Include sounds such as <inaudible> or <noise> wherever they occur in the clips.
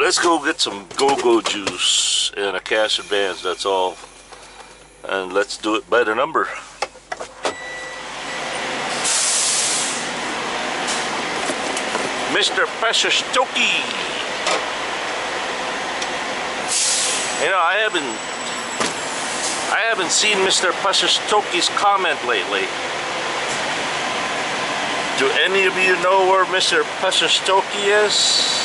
Let's go get some go-go juice and a cash advance, that's all. And let's do it by the number. Mr. Peshashtoki. You know, I haven't I haven't seen Mr. Peshashtoki's comment lately. Do any of you know where Mr. Peshashtoki is?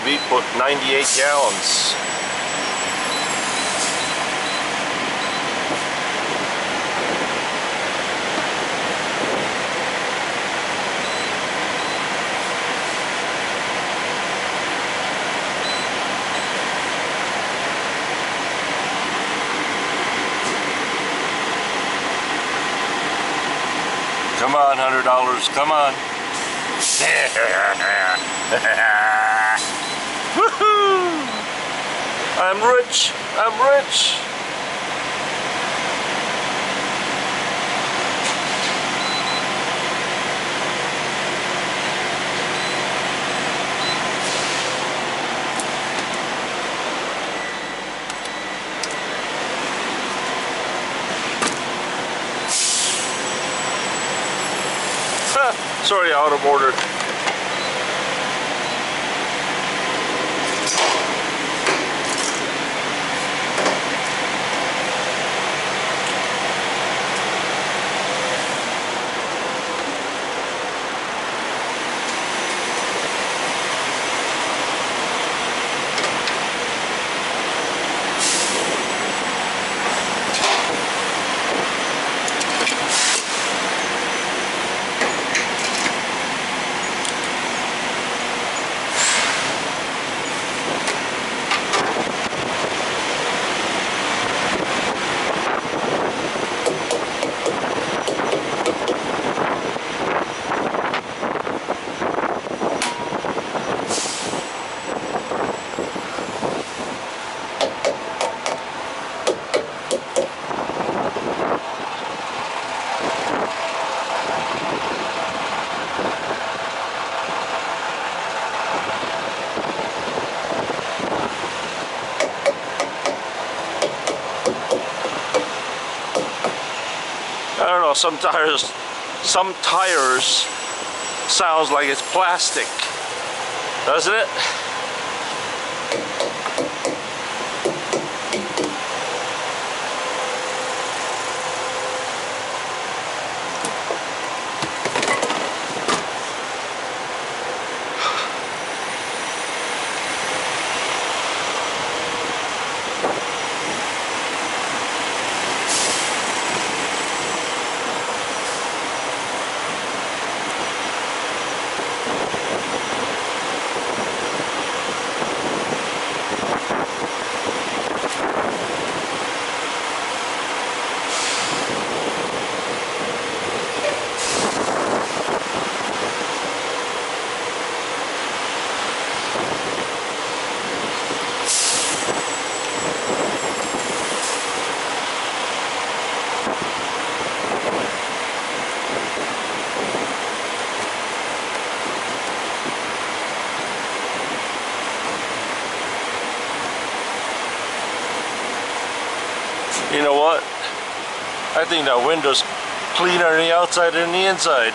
RV put 98 gallons. Come on, hundred dollars. Come on. <laughs> I'm rich. I'm rich. Sorry, out of order. Some tires, some tires sounds like it's plastic, doesn't it? You know what? I think that window's cleaner on the outside than the inside.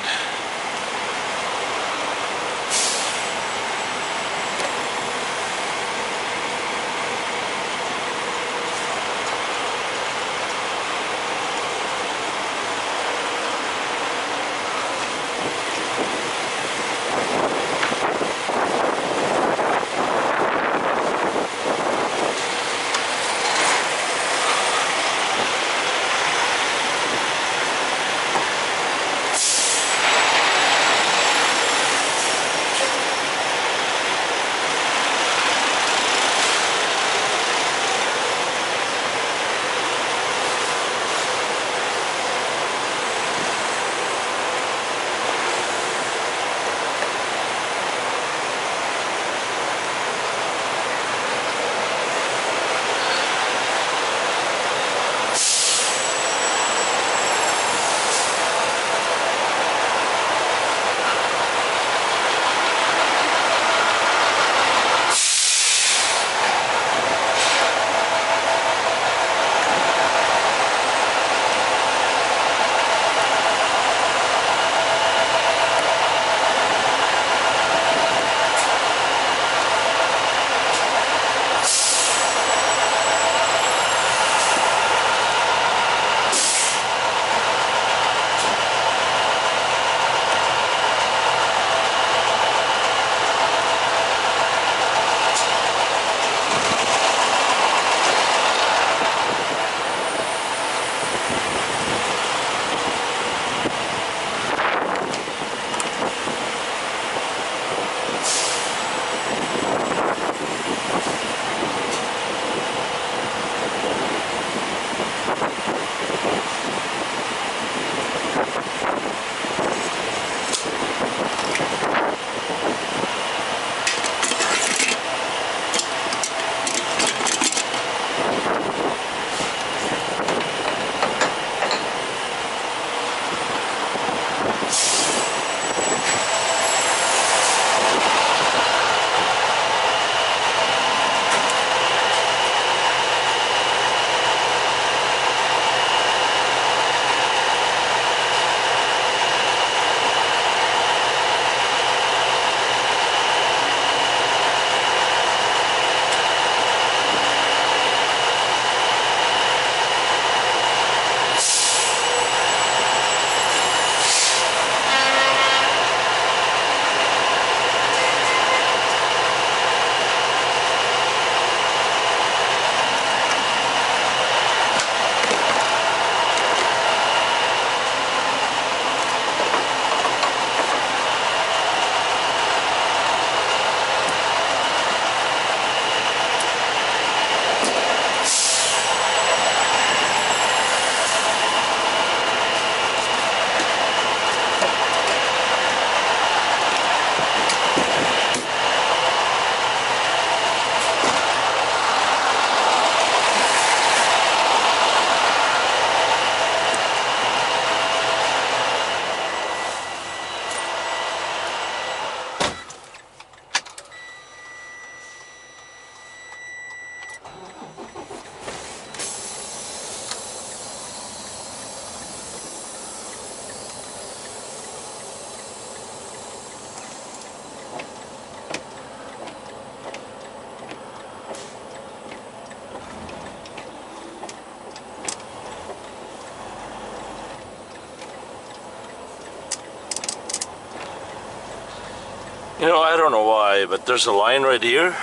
You know, I don't know why, but there's a line right here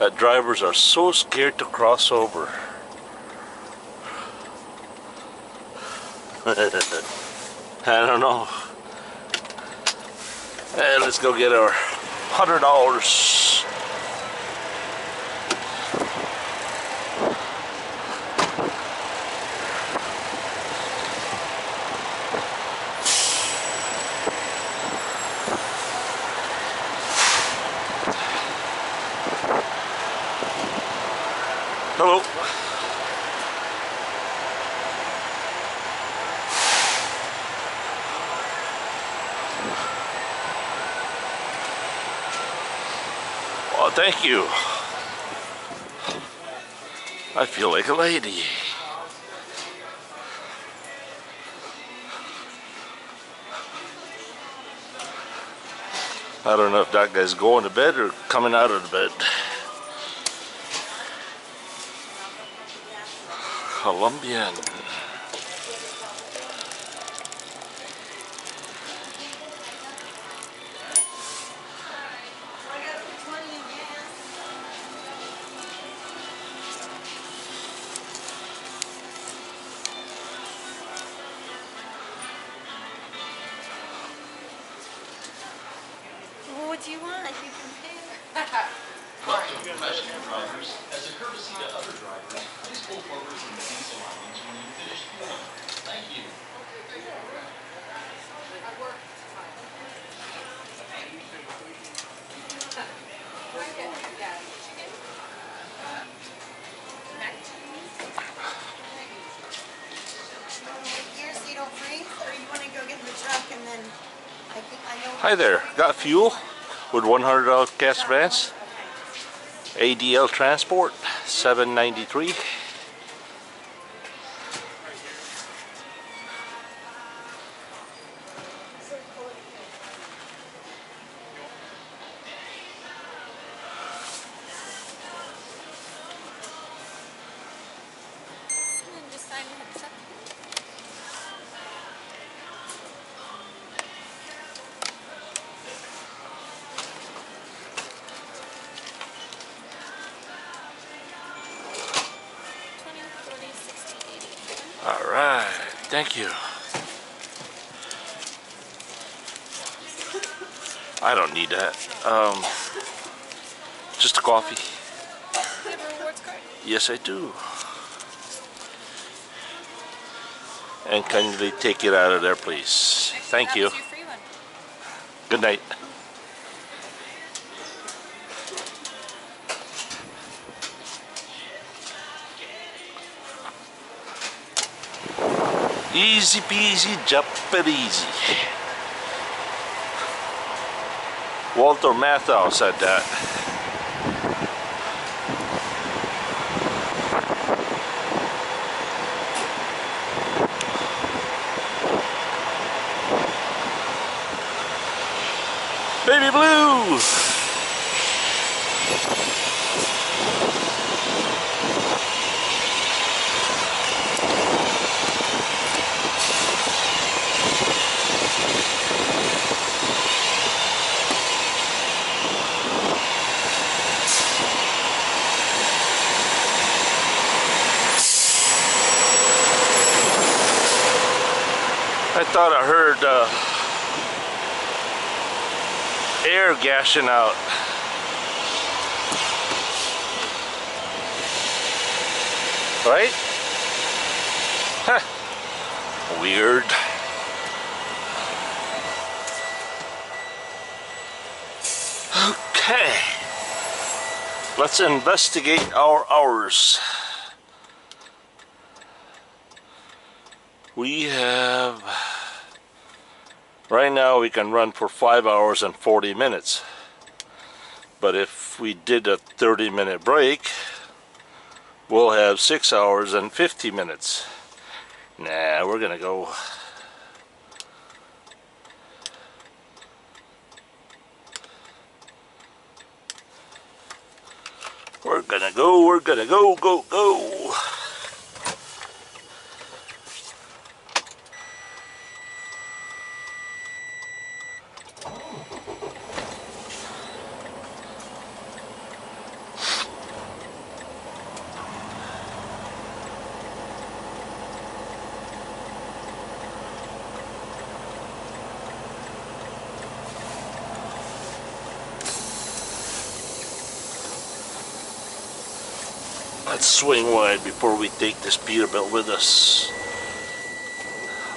that drivers are so scared to cross over. <laughs> I don't know. Hey, let's go get our $100 Hello. Oh, thank you. I feel like a lady. I don't know if that guy's going to bed or coming out of the bed. Colombian. Hi there. Got fuel with $100 gas advance. ADL Transport, 793. Thank you. I don't need that. Um, just a coffee. You have a rewards card? Yes, I do. And kindly take it out of there, please. Thank you. was your free one. Good night. Easy peasy, Japaneese. Walter Matthau said that. Baby Blue! Gashing out. Right? Huh. Weird. Okay. Let's investigate our hours. We have Right now we can run for 5 hours and 40 minutes. But if we did a 30 minute break, we'll have 6 hours and 50 minutes. Nah, we're gonna go. We're gonna go, we're gonna go, go, go. Let's swing wide before we take this Peterbilt with us.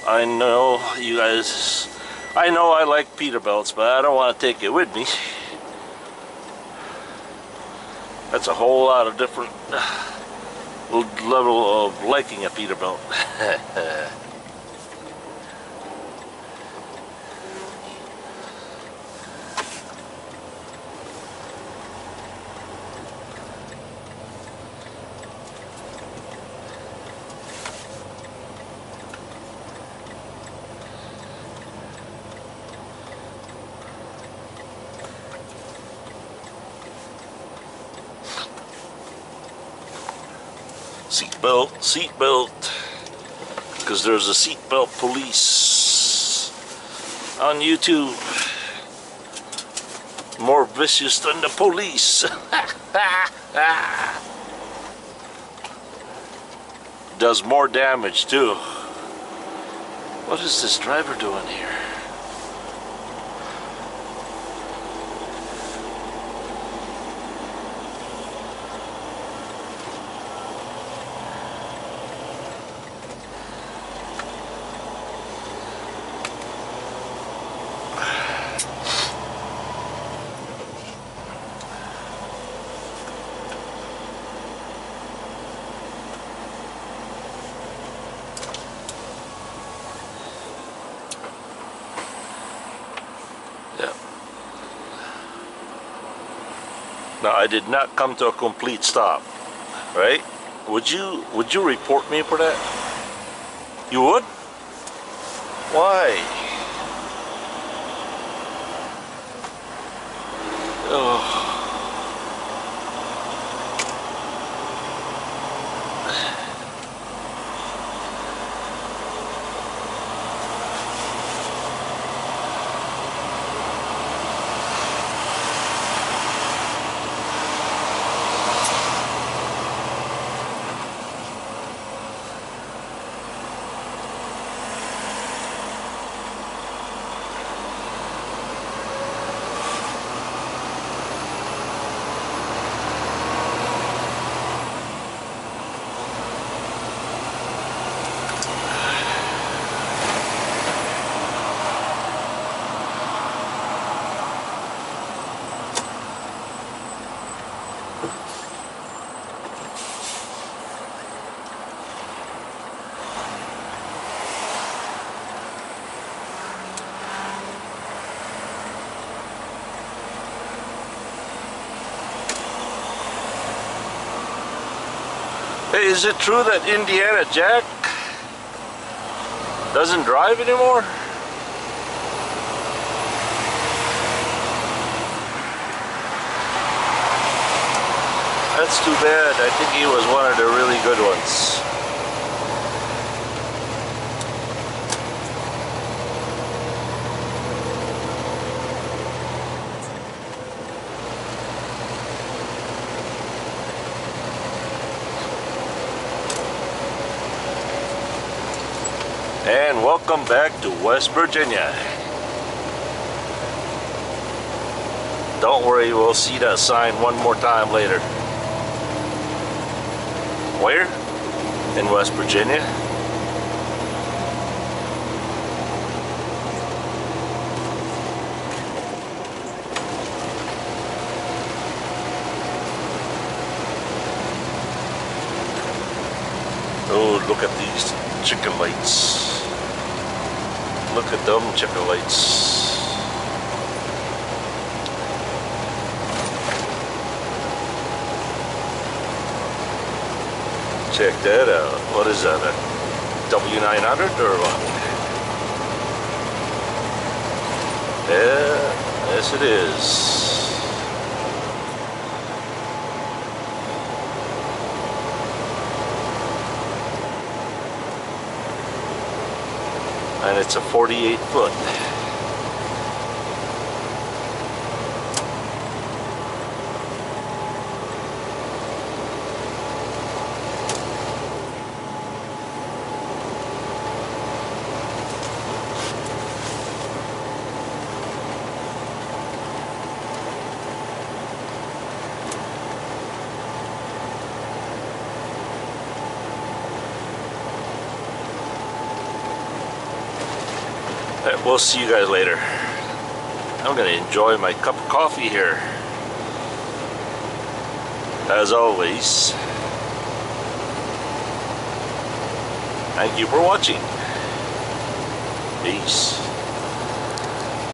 I know you guys, I know I like Peterbilts, but I don't want to take it with me. That's a whole lot of different uh, level of liking a Peterbilt. <laughs> Seatbelt, seatbelt. Because there's a seatbelt police on YouTube. More vicious than the police. <laughs> Does more damage too. What is this driver doing here? Now I did not come to a complete stop, right? Would you would you report me for that? You would? Why? Oh. Hey, is it true that Indiana Jack doesn't drive anymore? That's too bad. I think he was one of the really good ones. And welcome back to West Virginia. Don't worry, we'll see that sign one more time later. Where? In West Virginia. Oh, look at these chicken lights. Look at them lights. Check that out. What is that? A W900 or what? Yeah, yes it is. and it's a 48 foot. We'll see you guys later. I'm gonna enjoy my cup of coffee here. As always, thank you for watching. Peace.